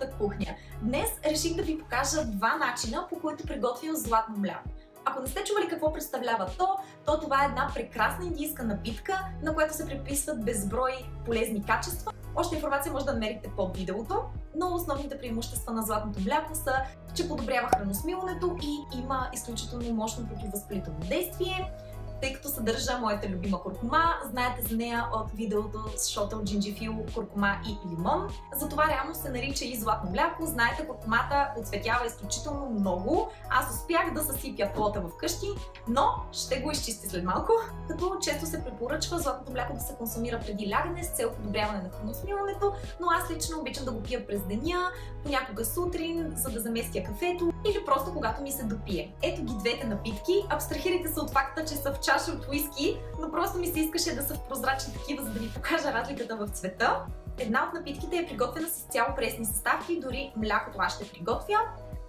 моята кухня. Днес реших да ви покажа два начина, по които приготвям златно мляко. Ако не сте чували какво представлява то, то това е една прекрасна индийска напитка, на която се приписват безброй полезни качества. Още информация може да намерите под видеото, но основните преимущества на златното мляко са, че подобрява храносмилането и има изключително мощно противовъзпалително действие, тъй като съдържа моята любима куркума. Знаете за нея от видеото с шотъл джинджифил, куркума и лимон. Затова реално се нарича и златно мляко. Знаете, куркумата отцветява изключително много. Аз успях да съсипя плота вкъщи, но ще го изчисти след малко. Като често се препоръчва златното мляко да се консумира преди лягане с цел подобряване на храносмилането, но аз лично обичам да го пия през деня, понякога сутрин, за да заместя кафето или просто когато ми се допие. Ето ги двете напитки. Абстрахирайте се от факта, че са в чаша от уиски, но просто ми се искаше да са в прозрачни такива, за да ви покажа разликата в цвета. Една от напитките е приготвена с цяло пресни съставки, дори млякото аз ще приготвя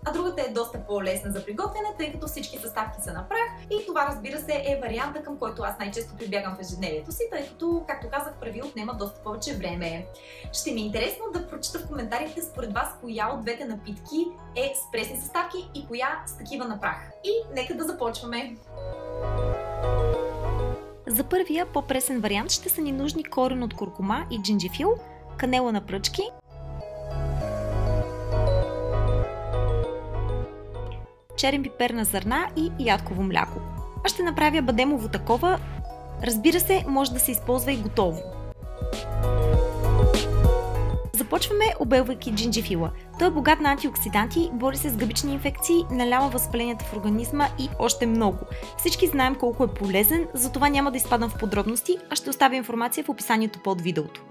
а другата е доста по-лесна за приготвяне, тъй като всички съставки са на прах и това разбира се е варианта, към който аз най-често прибягам в ежедневието си, тъй като, както казах, прави отнема доста повече време. Ще ми е интересно да прочита в коментарите според вас коя от двете напитки е с пресни съставки и коя с такива на прах. И нека да започваме! За първия по-пресен вариант ще са ни нужни корен от куркума и джинджифил, канела на пръчки, черен пипер на зърна и ядково мляко. Аз ще направя бадемово такова. Разбира се, може да се използва и готово. Започваме обелвайки джинджифила. Той е богат на антиоксиданти, бори се с гъбични инфекции, налява възпаленията в организма и още много. Всички знаем колко е полезен, затова няма да изпадам в подробности, а ще оставя информация в описанието под видеото.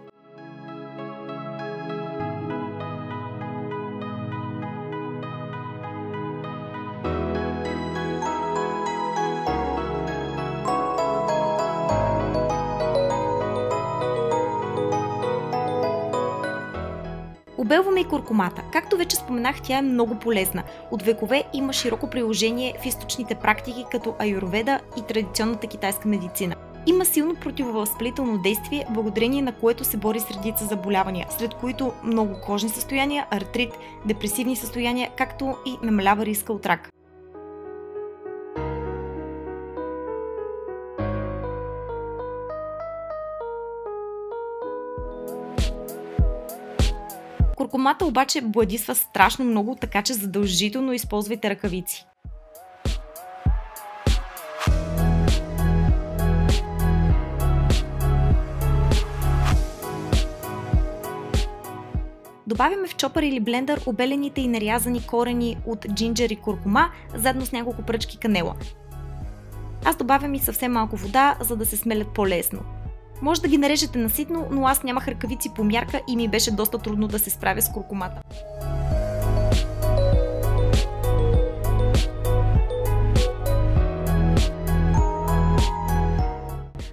Обелваме и куркумата. Както вече споменах, тя е много полезна. От векове има широко приложение в източните практики като аюрведа и традиционната китайска медицина. Има силно противовъзпалително действие, благодарение на което се бори с редица заболявания, сред които много кожни състояния, артрит, депресивни състояния, както и намалява риска от рак. Куркумата обаче бладисва страшно много, така че задължително използвайте ръкавици. Добавяме в чопър или блендър обелените и нарязани корени от джинджер и куркума, заедно с няколко пръчки канела. Аз добавям и съвсем малко вода, за да се смелят по-лесно. Може да ги нарежете наситно, но аз нямах ръкавици по мярка и ми беше доста трудно да се справя с куркумата.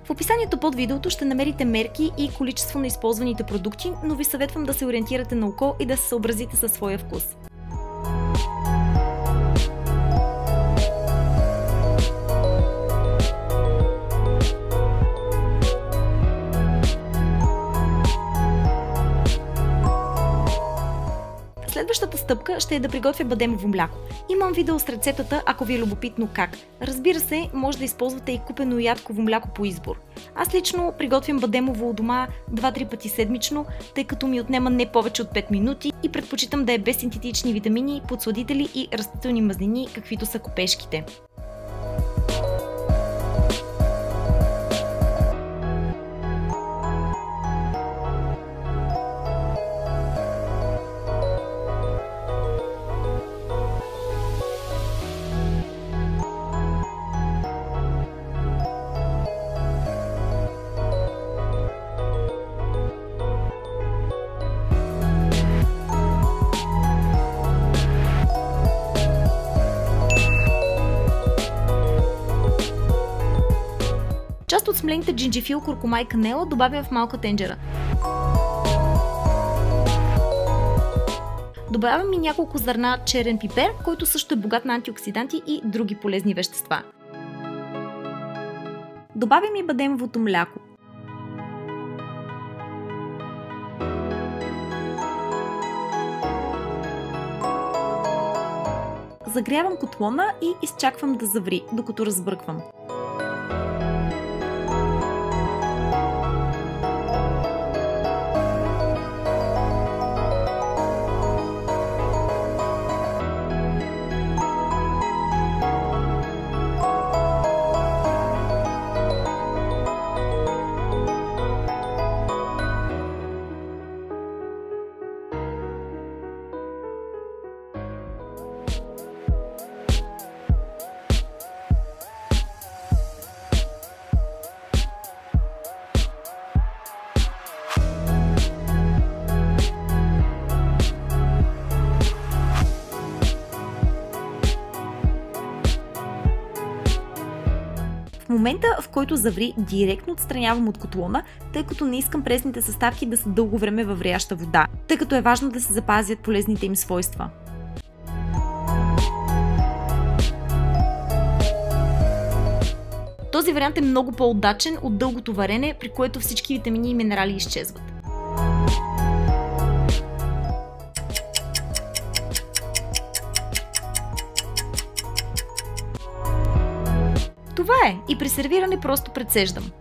В описанието под видеото ще намерите мерки и количество на използваните продукти, но ви съветвам да се ориентирате на око и да се съобразите със своя вкус. Следващата стъпка ще е да приготвя бадемово мляко. Имам видео с рецептата, ако ви е любопитно как. Разбира се, може да използвате и купено ядково мляко по избор. Аз лично приготвям бадемово у дома 2-3 пъти седмично, тъй като ми отнема не повече от 5 минути и предпочитам да е без синтетични витамини, подсладители и растителни мазнини, каквито са копешките. Смлените джинджифил, куркума и канела добавям в малка тенджера. Добавям и няколко зърна черен пипер, който също е богат на антиоксиданти и други полезни вещества. Добавям и бадемовото мляко. Загрявам котлона и изчаквам да заври, докато разбърквам. Момента, в който заври, директно отстранявам от котлона, тъй като не искам пресните съставки да са дълго време във вряща вода, тъй като е важно да се запазят полезните им свойства. Този вариант е много по-удачен от дългото варене, при което всички витамини и минерали изчезват. Е. И при сервиране просто прецеждам.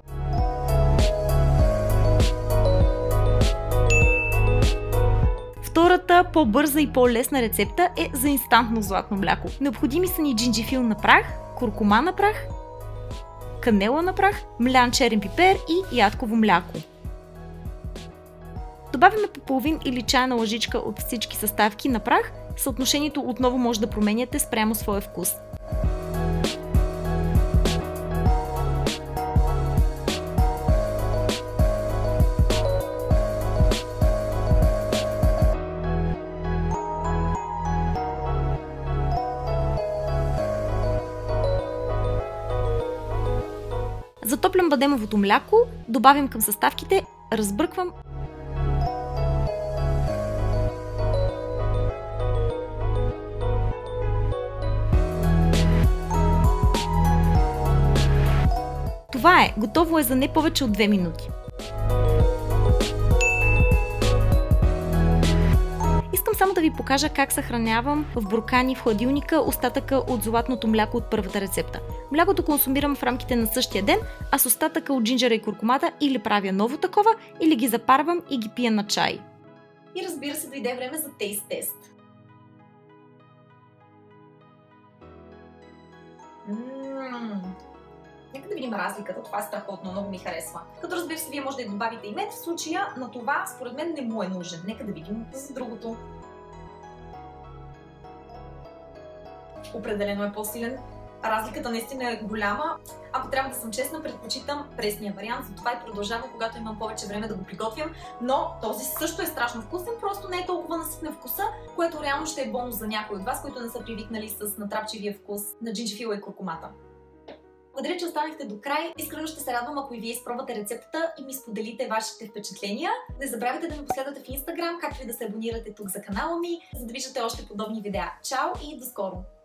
Втората, по-бърза и по-лесна рецепта е за инстантно златно мляко. Необходими са ни джинджифил на прах, куркума на прах, канела на прах, млян черен пипер и ядково мляко. Добавяме по половин или чайна лъжичка от всички съставки на прах. Съотношението отново може да променяте спрямо своя вкус. Затоплям бадемовото мляко, добавям към съставките, разбърквам Това е, готово е за не повече от 2 минути. Да ви покажа как съхранявам в буркани в хладилника остатъка от златното мляко от първата рецепта. Млякото консумирам в рамките на същия ден, а с остатъка от джинджера и куркумата или правя ново такова, или ги запарвам и ги пия на чай. И разбира се, дойде време за тейст тест. Нека да видим разликата. Това е страхотно, много ми харесва. Като разбира се, вие може да добавите и мед. В случая на това, според мен, не му е нужен. Нека да видим за другото. Определено е по-силен. Разликата наистина е голяма. Ако трябва да съм честна, предпочитам пресния вариант, затова и продължавам, когато имам повече време да го приготвям. Но този също е страшно вкусен, просто не е толкова наситна вкуса, което реално ще е бонус за някои от вас, които не са привикнали с натрапчивия вкус на джинджифила и куркумата. Благодаря, че останахте до край. Искрено ще се радвам, ако и вие изпробвате рецептата и ми споделите вашите впечатления. Не забравяйте да ме последвате в Instagram, както и да се абонирате тук за канала ми, за да виждате още подобни видеа. Чао и до скоро!